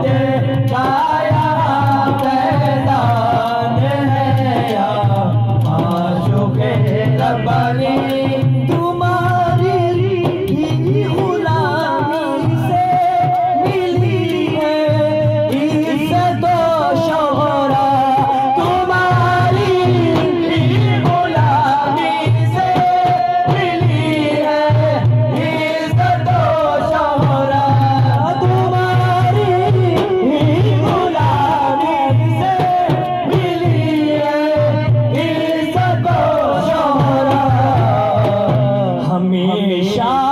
对。米夏。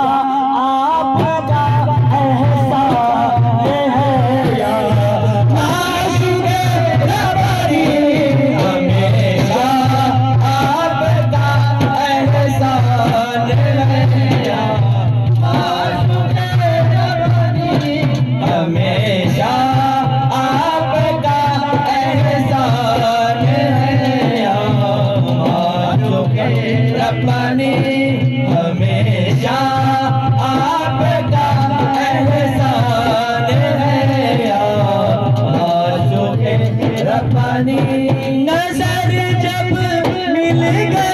नजर जब मिल गई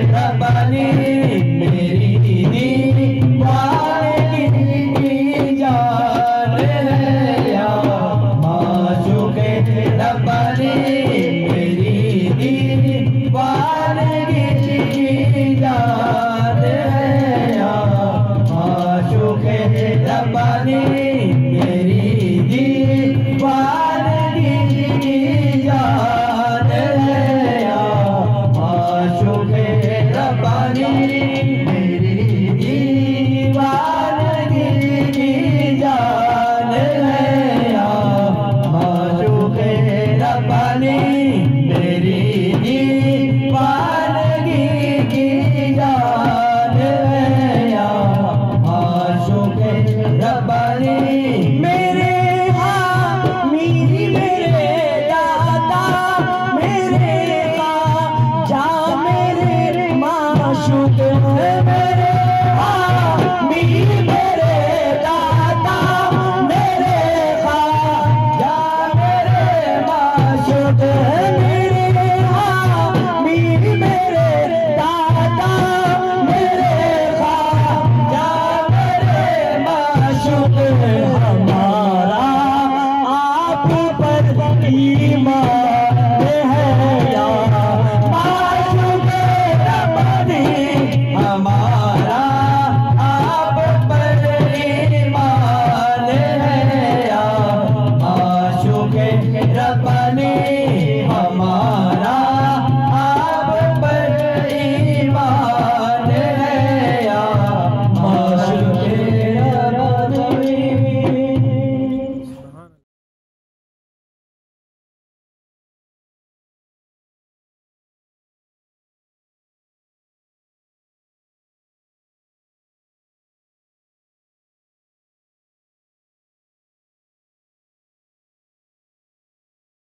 रबानी